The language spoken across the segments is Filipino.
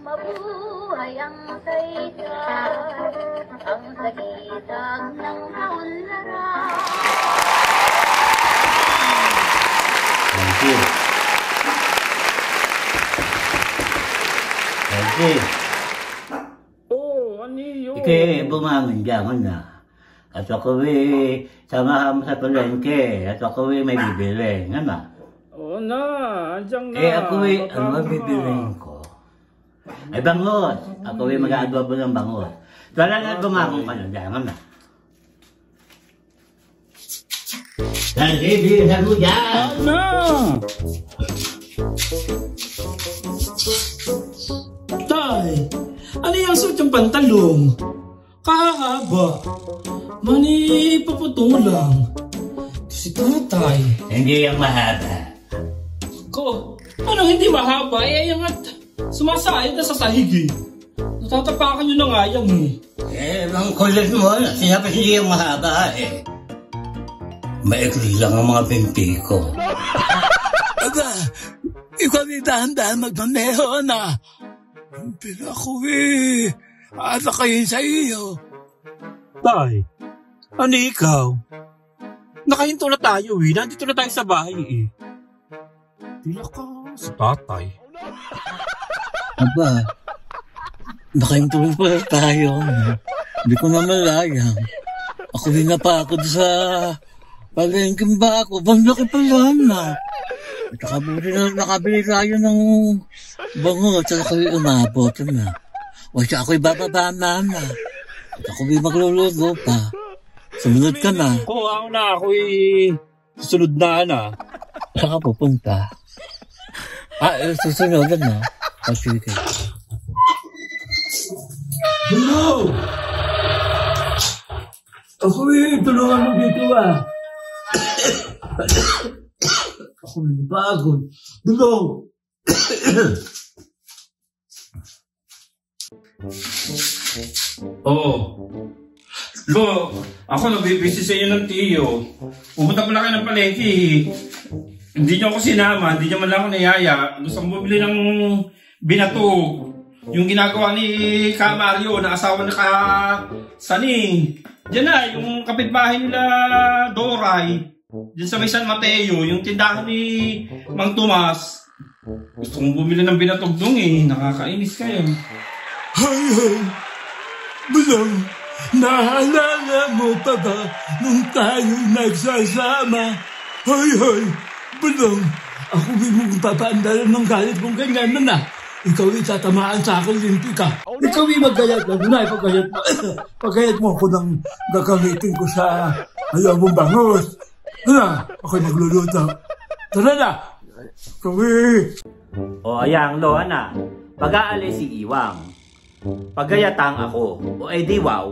Mabuhay ang saysay, ang sagisag ng kaunlaran. Thank you. Thank you. Oh. Ike, bumangon dyan na. At ako eh, samahan mo sa palengke. At ako eh, may bibili. Nga na. Oo na, andiyan na. Eh, ako Baba ang mabibiling ko. Ay, bangos. Ako eh, mag-aadobo ng bangos. Tara na, bumangon ka na dyan. Nga na. Sige, bilisan mo dyan. Na! Tay, ano yung suot yung pantalong? Kahaba. Mani paputulang. Si tatay. Hindi yung mahaba. Ko, anong hindi mahaba? Eh, yung at sumasayad na sa sahig eh. Natatapakan nyo na nga yan eh. Eh, ang kulit mo, sinabi hindi yung mahaba eh. Maikli lang ang mga binti ko. Aba, ikaw ay dahan-dahan magmaneho na. Pero ako eh, ata kayo sa iyo. Tay, ano ikaw? Nakahinto na tayo eh. Nandito na tayo sa bahay eh. Tila ka sa tatay. Aba, nakahintulog pala tayo. Hindi ko na malayang. Ako rin napakod sa palengking ba ako. Bang laki pala na. At nakabuti na nakabili tayo ng bango at saka ako'y umabot na. O siya ako'y bababa na na. At ako'y magluluto pa. Sumunod ka na. Ko, ako na. Ako'y susunod na na. Saan ka pupunta? Ah, susunod na. O sige. Hello! Ako eh, tulungan mo dito ah. Ako nabagod. Tulong! Oo. Lo, ako nabibisi sa inyo ng tiyo. Pumunta pala kayo ng palengke. Hindi niyo ako sinama, hindi niyo man lang ako niyaya. Gusto kong bumili ng binatog. Yung ginagawa ni Ka Mario na asawa ni Ka Saning. Diyan na, yung kapitbahay nila Doray. Diyan sa may San Mateo, yung tindahan ni Mang Tomas. Gusto kong bumili ng binatog dong eh. Nakakainis kayo. Hay hay! Bulong, naalala mo pa ba nung tayo'y nagsasama? Hay hay! Bulong, ako din mong papaandalan ng galit mong ganyan na na. Ikaw ay tatamaan sa akin, limpi ka. Ikaw ay magkayat na na, pagkayat mo. pagkayat mo ako nang gagamitin ko sa ayaw mong bangus. Ano, ako'y magluluto. Tara na! Ikaw eh! O ayang lo, ana. Pag-aalis si Iwang. Pagayatang ako. O edi wow.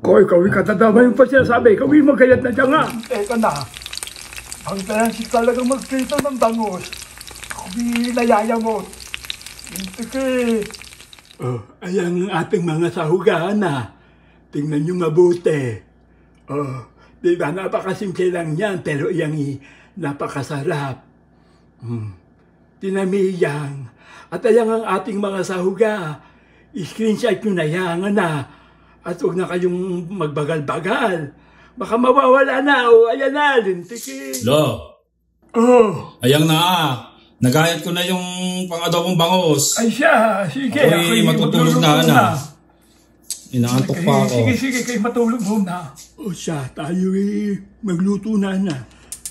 Ko, ikaw ay katadama yung pa sinasabi. Ikaw ay magkayat na dyan nga. Teka na. Ang tansik talagang magprito ng bangus. Ako ay nayaya mo. Hindi ka Oh, ayan ang ating mga sahugahan na. Tingnan niyo mabuti. Oh, di ba napakasimple lang yan, pero iyang i- napakasarap. Hmm. Tinamiyang. At ayan ang ating mga sahuga. I-screenshot nyo na yan, na. At huwag na kayong magbagal-bagal. Baka mawawala na, o ayan na, lintikin. Lo, Oh, ayang na ah. Nagayat ko na yung pang-adobong bangos. ay siya, sige. Ako'y matutulog magluluto na, ana. Inaantok pa ako. Sige, sige, kayo matulog muna. O siya, tayo eh, magluto na na.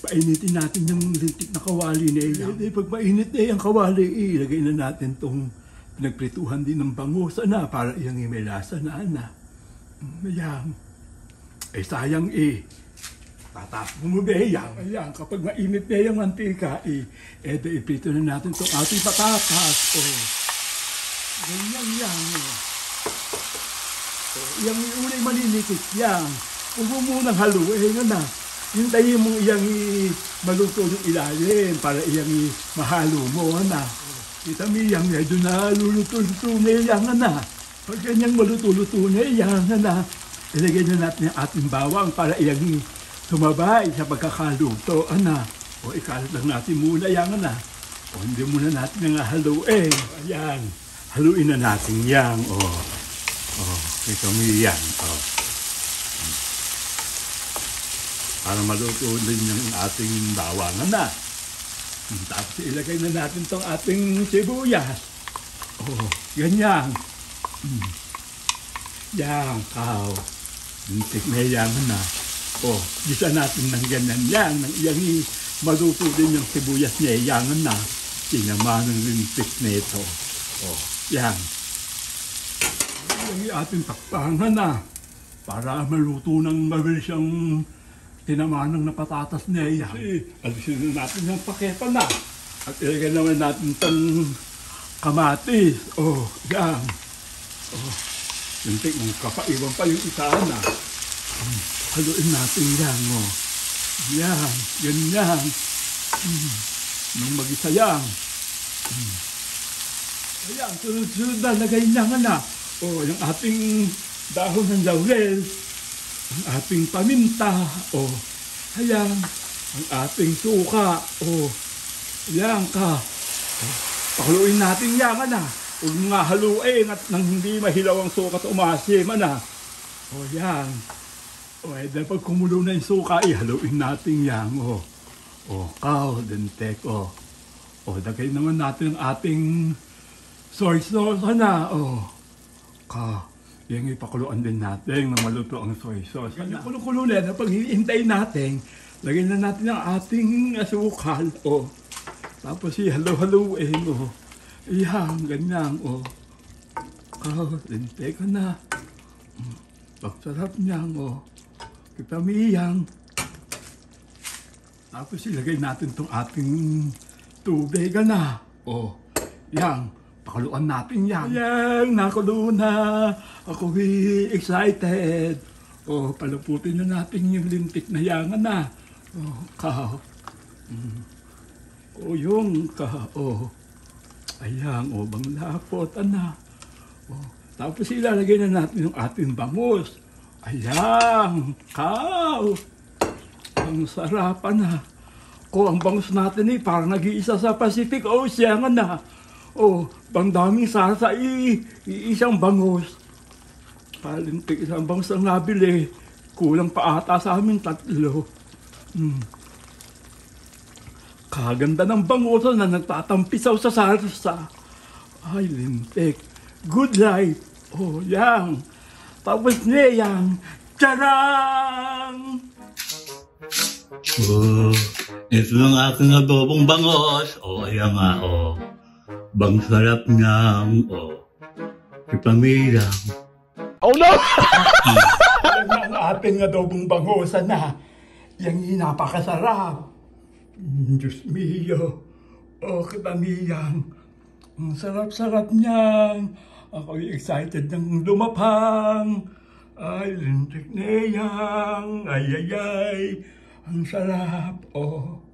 Painitin natin yung lintik na kawali na iyan. Eh, pag mainit na yung kawali, eh, ilagay na natin tong pinagprituhan din ng bangus na para iyang may lasa na na. Ayan. Eh, sayang eh. Tatapon mo ba yan? Ayan, kapag mainit na yung mantika, eh, di, iprito na natin itong ating patatas. Oh. Ganyan yan, eh. Yang unay malilikit yang. Huwag mo munang haluin nga na. Hintayin mo iyang maluto yung ilalim para iyang mahalo mo na. Kita mo iyang medyo na luluto-luto na iyang na. Pag kanyang maluto-luto na iyang na, ilagay na natin yung ating bawang para iyang tumabay sa pagkakaluto. Ana. O ikalat lang natin muna yang na. O hindi muna natin nga haluin. Ayan. haluin na natin yan. Oh, oh, kita mo yan. Oh. Para maluto din yung ating bawangan na. Tapos ilagay na natin tong ating sibuyas. Oh, ganyan. Yan. Lintik na yan na. Oh, gisa natin ng ganyan yan. Nang iyang i- maluto din yung sibuyas niya. Yan na. Sinama ng lintik nito. Oh, yan. Yung ating takpangan na. Para maluto ng mabilis yung tinamanang na patatas niya. Yan. Alisin na natin yung paketa na. At ilagay naman natin itong kamatis. Oh, yan. Oh, lintik ng kapaiwan pa yung isahan na. Hmm, Haluin natin yan, oh. Yan, ganyan. Hmm. Nung mag-isa yan. Hmm. Ayan, sunod-sunod na, lagay na nga na. Oh, yung ating dahon ng laurel. Ang ating paminta. Oh, ayan. Ang ating suka. Oh, yan ka. Oh, pakuloyin natin yan, na. Huwag nga haluin at nang hindi mahilaw ang suka at umasim, na. Oh, yan. O, eh, dahil pag kumulo na yung suka, ihaluin natin yan, o. O, kaw, dentek, o. O, dagay naman natin ang ating soy sauce, na, o. Ka, yan ipakuluan din natin na maluto ang soy sauce. Yan yung kulo-kulo na, na pag hinihintay natin, lagyan na natin ang ating asukal, o. Tapos ihalo-haluin, o. Yan, ganyan, o. Kaw, dentek ka na. Pagsarap niyan, o. Kita miyang. Tapos ilagay natin itong ating tubig na. O, yan. Pakaluan natin yan. Yan, nakulo na. Ako excited. O, paluputin na natin yung lintik na yan na. O, ka. Mm. O, yung ka. O, ayan, o, bang lapot, ana. O, tapos ilalagay na natin yung ating bangus. Ayan, kaw. Ang sarap na. O, ang bangus natin eh, parang nag-iisa sa Pacific Ocean na. O, bang daming sarsa i, i isang bangus. Palintik isang bangus ang nabili. Kulang pa ata sa amin tatlo. Hmm. Kaganda ng bangus na nagtatampisaw sa sarsa. Ay, lintik. Good life. Oh, yang. Tapos niya yang. Charang! Oh, ito lang aking adobong bangos. O, oh, ayan nga, o. Oh. Bang sarap niyang, o. Oh. Ipamilang. Yan ang ating adobong bangosa na. Yang napakasarap. Mm, Diyos mio. Oh, katamiyang. Ang sarap-sarap niyan. Ako'y excited ng lumapang. Ay, lintik. Ay, ay, ay. Ang sarap. Oh.